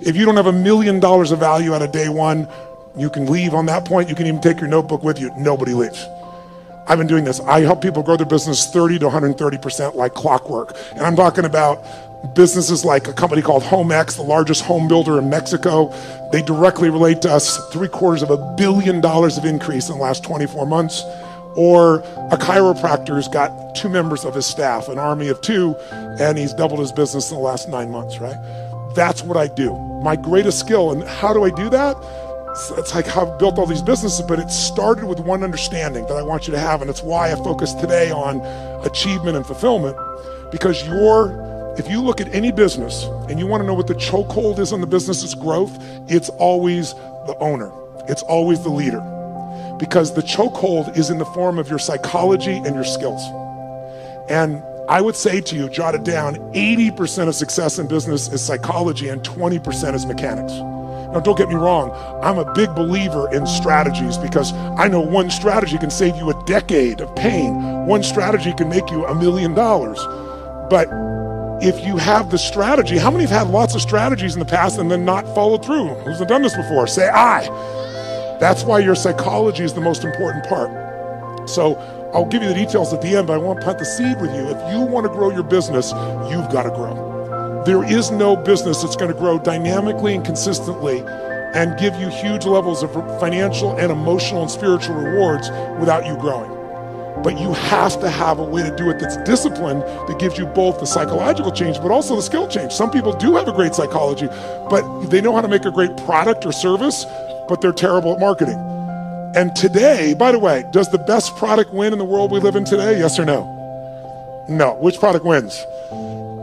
If you don't have a million dollars of value out of day one, you can leave on that point. You can even take your notebook with you. Nobody leaves. I've been doing this. I help people grow their business 30 to 130% like clockwork. And I'm talking about businesses like a company called HomeX, the largest home builder in Mexico. They directly relate to us three quarters of a billion dollars of increase in the last 24 months. Or a chiropractor's got two members of his staff, an army of two, and he's doubled his business in the last nine months, right? That's what I do. My greatest skill. And how do I do that? It's like how I've built all these businesses, but it started with one understanding that I want you to have. And it's why I focus today on achievement and fulfillment because you're if you look at any business and you want to know what the chokehold is on the business's growth, it's always the owner. It's always the leader. Because the chokehold is in the form of your psychology and your skills. And I would say to you, jot it down 80% of success in business is psychology and 20% is mechanics. Now, don't get me wrong, I'm a big believer in strategies because I know one strategy can save you a decade of pain. One strategy can make you a million dollars. But if you have the strategy, how many have had lots of strategies in the past and then not followed through? Who's done this before? Say aye. That's why your psychology is the most important part. So I'll give you the details at the end, but I want to plant the seed with you. If you want to grow your business, you've got to grow. There is no business that's going to grow dynamically and consistently and give you huge levels of financial and emotional and spiritual rewards without you growing. But you have to have a way to do it that's disciplined that gives you both the psychological change, but also the skill change. Some people do have a great psychology, but they know how to make a great product or service, but they're terrible at marketing. And today, by the way, does the best product win in the world we live in today? Yes or no? No. Which product wins?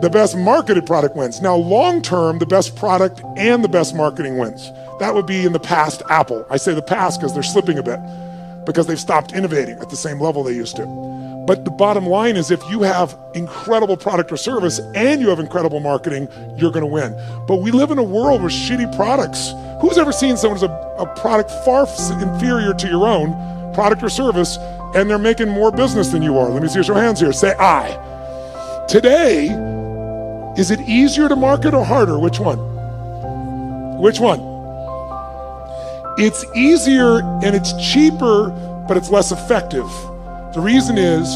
The best marketed product wins. Now, long term, the best product and the best marketing wins. That would be in the past Apple. I say the past because they're slipping a bit because they've stopped innovating at the same level they used to. But the bottom line is if you have incredible product or service and you have incredible marketing, you're going to win. But we live in a world with shitty products. Who's ever seen someone who's a, a product far inferior to your own product or service and they're making more business than you are? Let me see your hands here. Say aye. Today, is it easier to market or harder? Which one? Which one? It's easier and it's cheaper, but it's less effective. The reason is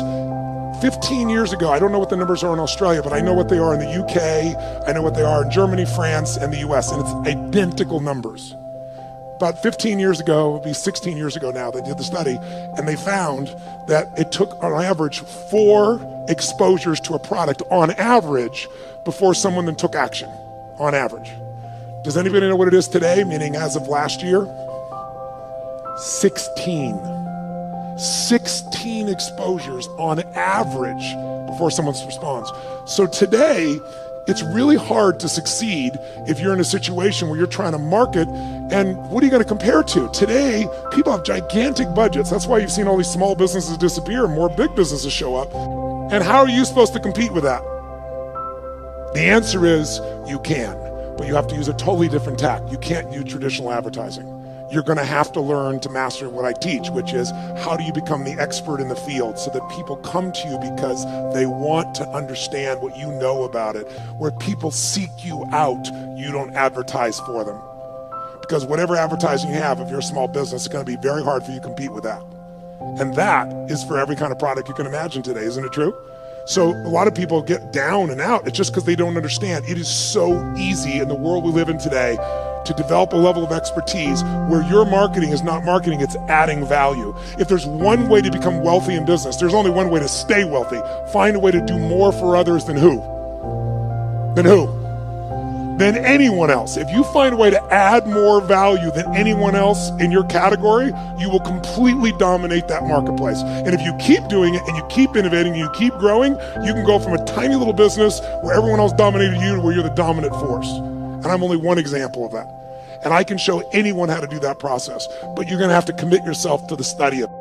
15 years ago, I don't know what the numbers are in Australia, but I know what they are in the UK, I know what they are in Germany, France, and the US, and it's identical numbers. About 15 years ago, it'll be 16 years ago now, they did the study, and they found that it took on average four exposures to a product on average before someone then took action, on average. Does anybody know what it is today, meaning as of last year? 16. 16 exposures on average before someone responds. So today, it's really hard to succeed if you're in a situation where you're trying to market and what are you going to compare to? Today, people have gigantic budgets. That's why you've seen all these small businesses disappear and more big businesses show up. And how are you supposed to compete with that? The answer is you can, but you have to use a totally different tack. You can't use traditional advertising you're going to have to learn to master what I teach, which is how do you become the expert in the field so that people come to you because they want to understand what you know about it. Where people seek you out, you don't advertise for them. Because whatever advertising you have, if you're a small business, it's going to be very hard for you to compete with that. And that is for every kind of product you can imagine today, isn't it true? So a lot of people get down and out. It's just because they don't understand. It is so easy in the world we live in today to develop a level of expertise where your marketing is not marketing, it's adding value. If there's one way to become wealthy in business, there's only one way to stay wealthy. Find a way to do more for others than who? Than who? Than anyone else. If you find a way to add more value than anyone else in your category, you will completely dominate that marketplace. And if you keep doing it and you keep innovating and you keep growing, you can go from a tiny little business where everyone else dominated you to where you're the dominant force. And I'm only one example of that. And I can show anyone how to do that process, but you're going to have to commit yourself to the study of.